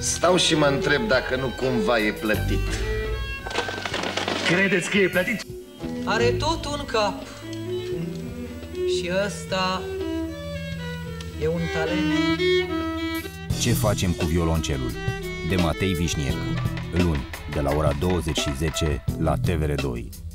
Stau și mă întreb dacă nu cumva e plătit. Credeți că e plătit? Are tot un cap. Și ăsta e un talent. Ce facem cu violoncelul? De Matei Vișniec. Luni, de la ora 20 și 10 la TVR2.